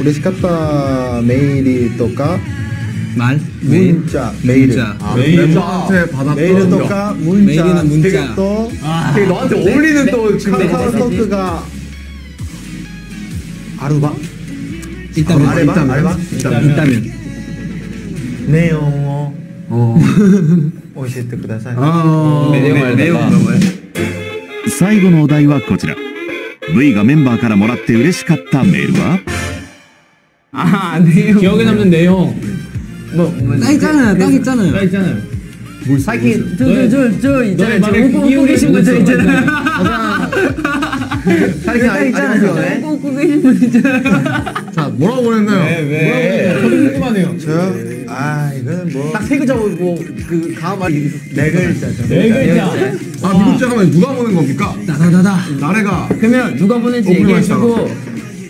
嬉しかったメールとか 말? 문자 메일 문자. 아, 멤버한테 받았던 메일 とか 문자 메일이나 문자. 또 되게 너한테 어울리는 또 지금 카카오톡가 아르바 있다면. 아르바 있다면. 아르바 있다면. ネオンを 어. 教えてください 아, 매운 매운 거. 最後のお題はこちら V がメンバーからもらって嬉しかったメールは 아, 내용. 기억에 남는 내용 뭐, 뭐. 딱 있잖아요. 딱 있잖아요. 나 있잖아요. 사이킨 너의- 저저저 있잖아요. 웃고 웃고 계신 분들 이유가 있잖아요. 사이킨 딱 있잖아요. 웃고 웃고 계신 분 있잖아요. 자, 뭐라고 보냈나요? 저도 궁금하네요. 저요? 아 이거는 뭐 딱 세 글자 뭐그 다음 말이 네 글자죠 네 글자. 아, 미국자 하면 누가 보낸 겁니까? 다다다다. 나래가. 그러면 누가 보낸지 어, 얘기해 주고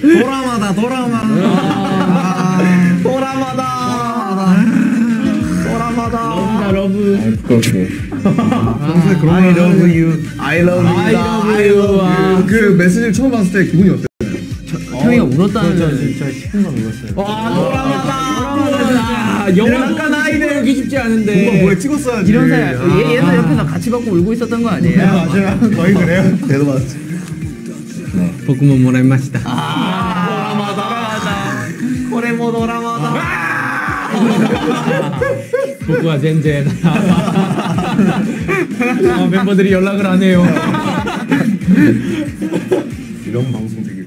도라마다 도라마 도라마다. 도라마다. 러브. 아이 부끄럽고 평소에 그런 I love you. I love you. I love you. 아. 그 메시지를 처음 봤을 때 기분이 어때? 형이가 울었다는 거 진짜 10분간 울었어요. 와 도라마다. 영화가 나이네 쉽지 않은데. 뭔가 뭐에 찍었어야지 이런 사람 아. 아. 얘, 얘도 옆에서 같이 받고 울고 있었던 거 아니에요? 네, 맞아요. 거의 그래요. 대도 맞지 았어 복음은 뭐라 마시다. これもドラマだ 복구와 젠젠. 어, 멤버들이 연락을 안 해요. 이런 방송 되게